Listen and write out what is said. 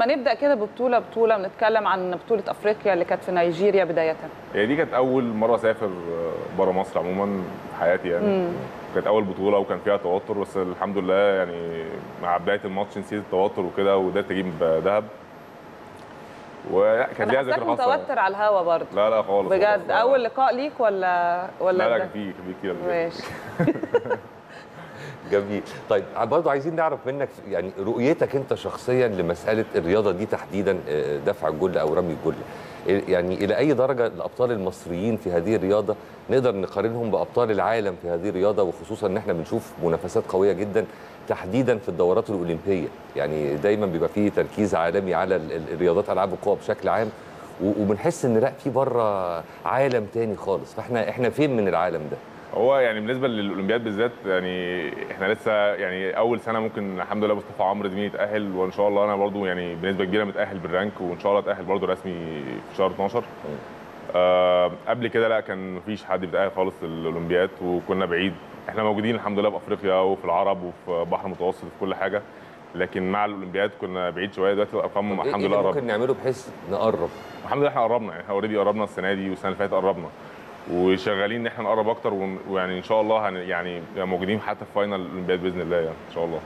ما نبدأ كده ببطولة بطولة ونتكلم عن بطولة أفريقيا اللي كانت في نيجيريا بداية هي دي كانت أول مرة أسافر بره مصر عموما في حياتي يعني مم. كانت أول بطولة وكان فيها توتر بس الحمد لله يعني مع بداية الماتش نسيت التوتر وكده وقدرت أجيب ذهب وكانت أنا ليها ذكرى خاصة متوتر على الهوا برضه لا لا خالص بجد خالص. أول لقاء ليك ولا ولا لا لا؟ كان في كان في كده. ماشي جميل. طيب برضه عايزين نعرف منك يعني رؤيتك انت شخصيا لمسألة الرياضة دي تحديدا آه، دفع الجل أو رمي الجل يعني إلى أي درجة الأبطال المصريين في هذه الرياضة نقدر نقارنهم بأبطال العالم في هذه الرياضة؟ وخصوصا إن إحنا بنشوف منافسات قوية جدا تحديدا في الدورات الأولمبية. يعني دايما بيبقى فيه تركيز عالمي على ال- ال- الرياضات ألعاب القوى بشكل عام. وبنحس إن لأ في برة عالم تاني خالص. فإحنا إحنا فين من العالم ده؟ هو يعني بالنسبة للأولمبياد بالذات يعني إحنا لسه يعني أول سنة ممكن الحمد لله مصطفى عمرو زميلي يتأهل وإن شاء الله أنا برضو يعني بنسبة كبيرة متأهل بال rank وإن شاء الله اتاهل برضو رسمي في شهر 12 آه قبل كده لا كان مفيش حد بيتأهل خالص للأولمبياد وكنا بعيد. إحنا موجودين الحمد لله في أفريقيا وفي العرب وفي البحر المتوسط في كل حاجة لكن مع الأولمبياد كنا بعيد شوية. دلوقتي الأرقام إيه- الحمد إيه لله قربت ممكن نعمله بحيث نقرب؟ الحمد لله إحنا قربنا يعني إحنا already قربنا السنة دي والسنة اللي فاتت قربنا. وشغالين إن إحنا نقرب أكتر ويعني إن شاء الله يعني موجودين حتى في فاينل الأولمبياد بإذن الله يعني إن شاء الله.